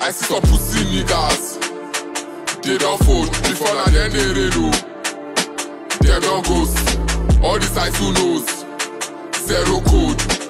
I see some pussy niggas. They don't fold before now then they redo. Oh. They don't ghost. All these eyes who knows. Zero code.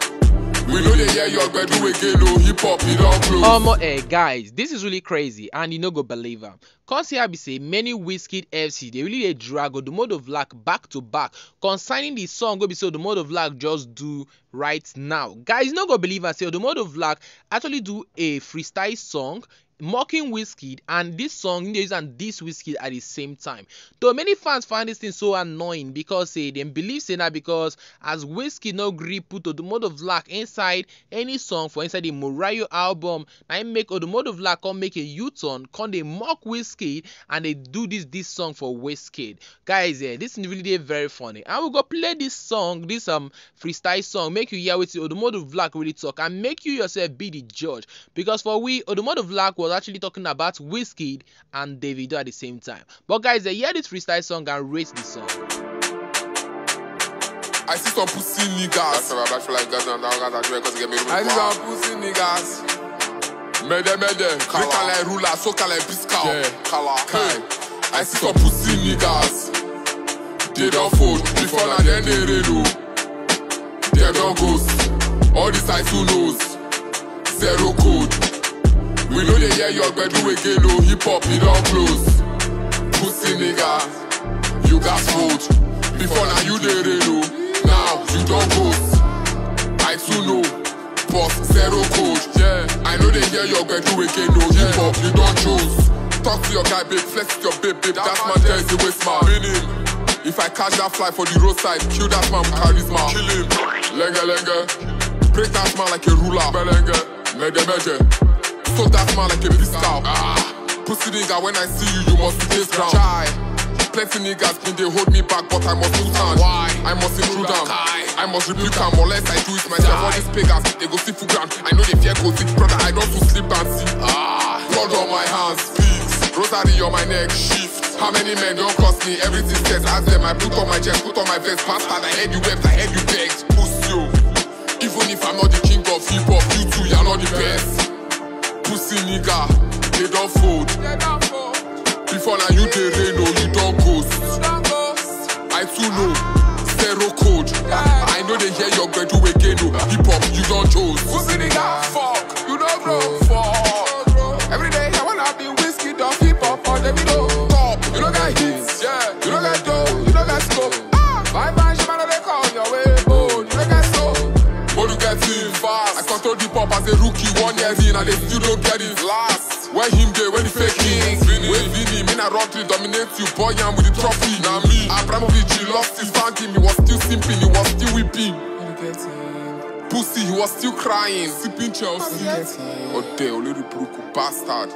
We know they hear your gbedu no hip hop, it don't close. Omo eh guys, this is really crazy and you no go believe am. Come see how be say many Wizkid FC dey really dey drag Odumodu Vlack back to back concerning the song wey be say Odumodu Vlack just do right now. Guys, you no go believe am say Odumodu Vlack actually do a freestyle song mocking Wizkid and this song dey use am diss at the same time. Though many fans find this thing so annoying because say dem believe say that because as Wizkid no gree put Odumodublvck inside any song for inside the Morayo album im make Odumodublvck come make a U-turn come they mock Wizkid and they do this this song for Wizkid. Guys eh this thing really very funny I will go play this song this um freestyle song make you hear wetin Odumodublvck really talk and make you yourself be the judge because for we Odumodublvck was actually talking about Wizkid and Davido at the same time. But guys, eh, hear this freestyle song and rate the song. I see some pussy niggas. I feel like Ghana now Ghana do it because get me. I see some pussy niggas. Mede mede, Kala. break like ruler, so like biscow. Yeah. Kala. Kai. I see some pussy niggas. They don't fold before now then they redo. They don't ghost. All these eyes who knows. Zero code. We know they hear your gbedu again, no hip hop, it don't close. Pussy nigga, you got fold. Before now you they redo. Now you don't ghost. I too know. Boss zero code. Yeah. I know they hear your gbedu again, no hip hop, you don't choose. Talk to your guy, babe, flex your babe, babe. That man there is a waste man. Meaning, if I catch that fly for the roadside, kill that man with charisma. Kill him. Lenge lenge. Break that man like a ruler. Belenge. Mede mede. So that man like a pistol. Ah. Pussy nigga, when I see you, you must be this ground. Chai. Plenty niggas been they hold me back, but I must lose hand. Why? I must intrude them. I must rebuke them unless I do it myself. All these pagans, they go see full ground. I know they fear go sick, brother. I don't to sleep and see. Ah. Blood on my hands, pigs. Rosary on my neck, shift. How many men don't cost me? Everything says, ask them. I put on my chest, put on my vest. Bastard, I heard you wept, I heard you begged. Pussy. Even if I'm not the king of hip hop, you you don't chose. Pussy nigga, fuck, you don't grow, fuck. Every day I wanna be whiskey, don't hip hop, or the video. Top, you don't got hits, yeah. You don't got dough, you don't got scope. Ah, bye bye, shimano, they call your way, oh, you don't got soul. But you get in fast. I control the pop as a rookie, one year in, and they still don't get it last. Where him day, when the fake king. When Vinny, me na run to dominate you, boy, I'm with the trophy. Now me, Abramovich, he lost his banking, he was still simping, he was still weeping. Pussy, he was still crying, sipping Chelsea. Oh, there, little broke bastard.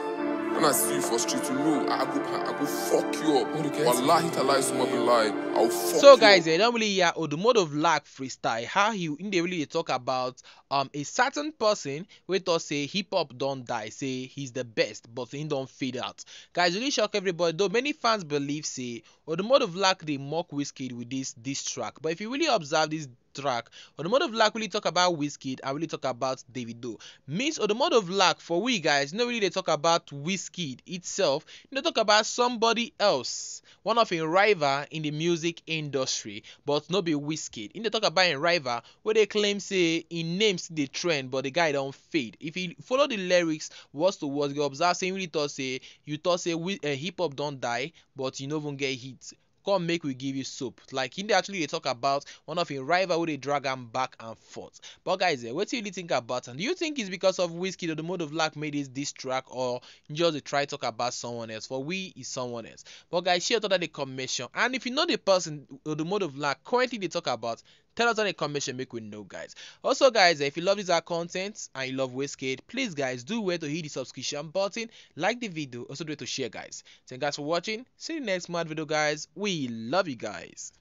When I see you for street, you know, I go, I go fuck you up. Wallahi, talai, summa billahi. I'll fuck So you guys, up. they don't really hear Odumodublvck freestyle how he in the really dey talk about um a certain person wey talk say hip hop don't die, say he's the best, but he don't fade out. Guys, really shock everybody. Though many fans believe say Odumodublvck they mock Wizkid with this this track, but if you really observe this track, Odumodublvck really talk about Wizkid and really talk about Davido. Means Odumodublvck for we guys, no really they talk about Wizkid itself. They talk about somebody else, one of a rival in the music industry, but no be Wizkid. In they talk about a rival where they claim say in names the trend, but the guy don't fade. If you follow the lyrics words to words, you observe saying really thought say you thought say uh, hip hop don't die, but you no even get hits. Come make we give you soap like him dey actually dey talk about one of him rival wey dey drag back and forth. But guys eh wetin you really think about am? Do you think it's because of Wizkid Odumodublvck made this this track or just dey try talk about someone else? For we is someone else. But guys share thought that the comment and if you know the person Odumodublvck currently dey talk about tell us on a comment make we know guys. Also guys if you love this our content and you love Wizkid please guys do where to hit the subscription button like the video also do it to share guys. Thank you guys for watching. See you next mad video guys. We love you guys